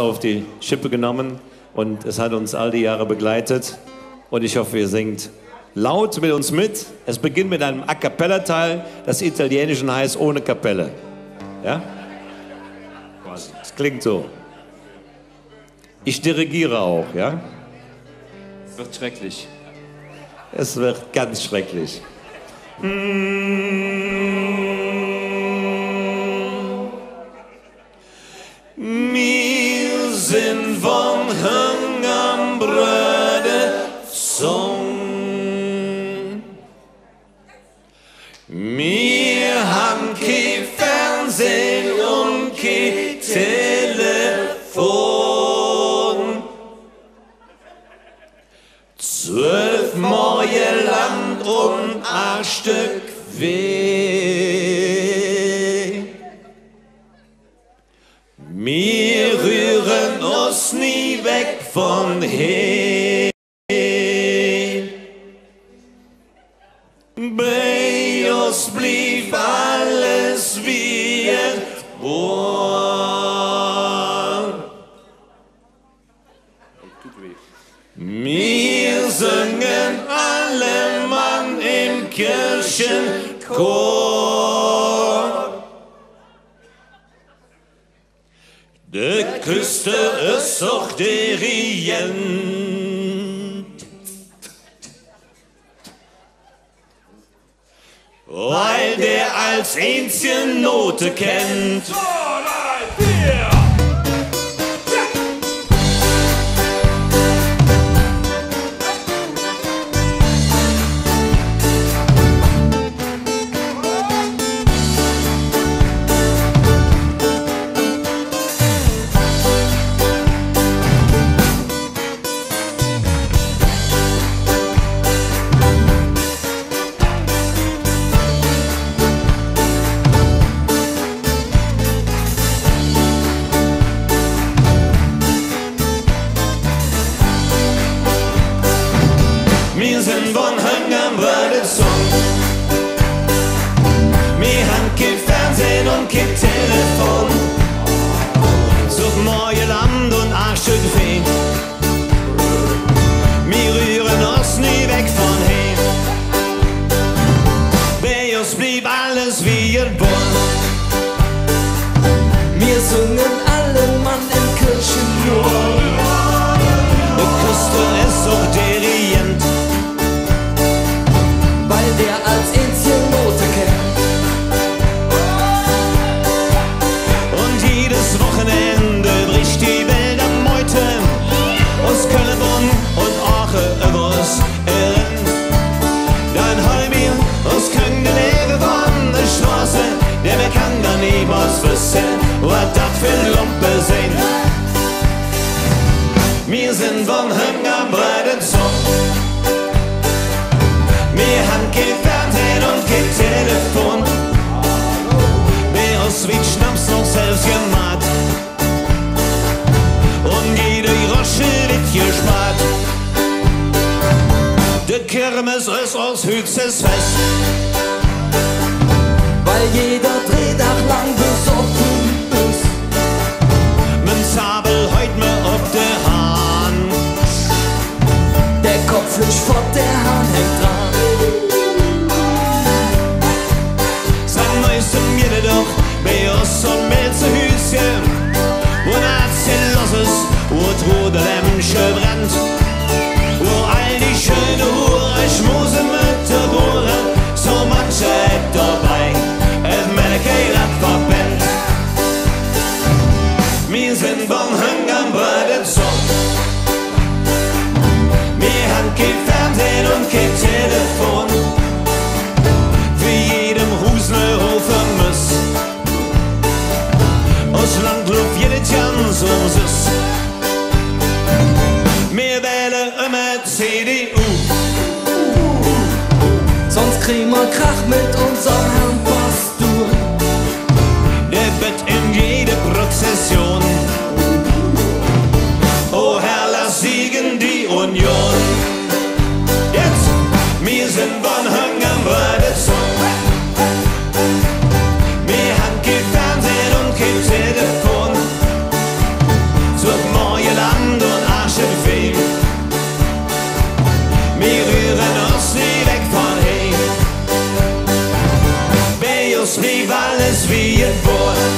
auf die Schippe genommen und es hat uns all die Jahre begleitet. Und ich hoffe, ihr singt laut mit uns mit. Es beginnt mit einem A Cappella-Teil, das Italienischen heißt ohne Kapelle. Ja? Es klingt so. Ich dirigiere auch, ja? Es wird schrecklich. Es wird ganz schrecklich. Wir Weh. Wir rühren uns nie weg von hier. Bei uns blieb alles wie es war. Wir singen alle Mann im Kirchenchor. De Küste ist auch derient. Weil der als einzige Note kennt. Wir sind von Hunger wurde Song. Wir haben kein Fernsehen und kein Telefon. Der als einzige Note kennt. Und jedes Wochenende bricht die Welt am Meute aus Köln, Bonn und Aachen über uns Irren. Dann heim wir aus Köln gelegen von der Straße, der wir kann da niemals wissen, was das für Lumpe sind. Wir sind vom Hunger breiten Zug. Kirmes ist aus höchstes Fest. Weil jeder Drehtag lang besoffen ist. Mit Zabel heut mir auf der Hahn. Der Kopf fliegt fort, der Hahn hängt dran. Sein neuestem jede doch bei uns und mit aus Landluft jede Chance um es. Wir wählen immer CDU. Sonst kriegen wir Krach mit unserem blieb alles